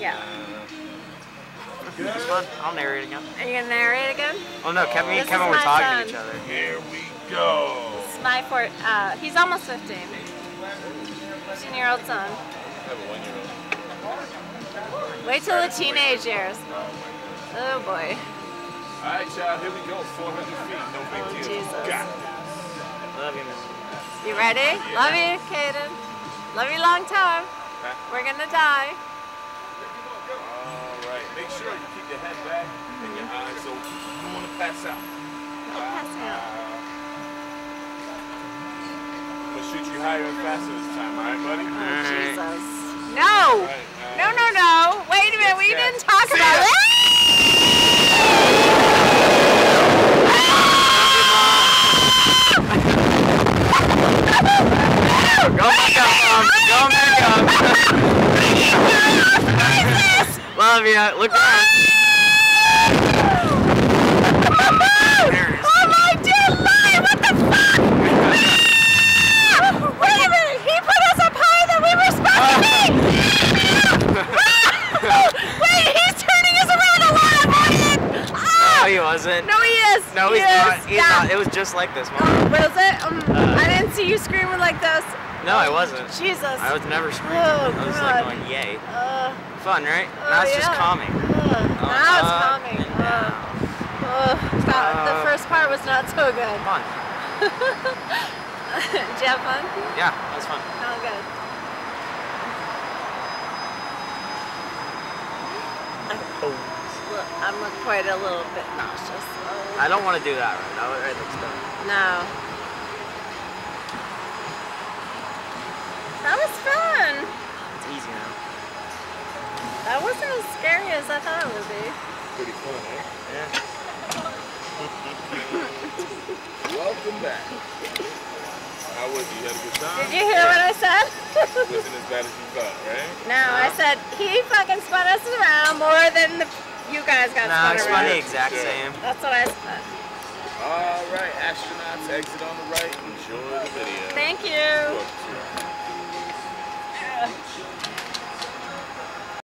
Yeah. It's fun. I'll narrate again. Are you gonna narrate again? Oh no, Kevin, me and This Kevin is were talking son. to each other. Here we go. This is my four. Uh, he's almost 15. 15 year old son. I have a one-year-old. Wait till the teenage years. Oh boy. All right, child. Here we go. 400 feet. No big Oh, deal. Jesus. Got it. Love you, man. You ready? Love you, Kaden. Love you long time. Okay. We're gonna die. All right. Make sure you keep your head back and your eyes open. You don't want to pass out. Don't pass out. I'm gonna shoot you higher and faster this time. All right, buddy? Oh, Alright. Jesus. No! All right, all No, no, no. Wait a minute. We Yeah. didn't talk See about ya. it. Go back up, Mom. Go back up. Love you. Look around. Wasn't. No, he is! No, he he's is. not. He's yeah. not. It was just like this, Mom. Oh, was it? Um, Uh, I didn't see you screaming like this. No, I wasn't. Jesus. I was never screaming. Oh, I was God. like going, yay. Uh, Fun, right? Oh, now it's just calming. uh, now it's up calming. And Uh, down. that- the first part was not so good. Fun. Did you have fun? Yeah, that was fun. Oh, good. Look, I'm quite a little bit nauseous. I don't want to do that right now. Right, let's go. No. That was fun. It's easy now. That wasn't as scary as I thought it would be. Pretty fun, eh? Yeah. Welcome back. How was it? You had a good time? Did you hear what I said? Wasn't as bad as you thought, right? no, I said he fucking spun us around more than the, you guys got No, spun it's around. funny, exact Sure. same. That's what I said. All right, astronauts, exit on the right. Enjoy the video. Thank you. Sure, sure.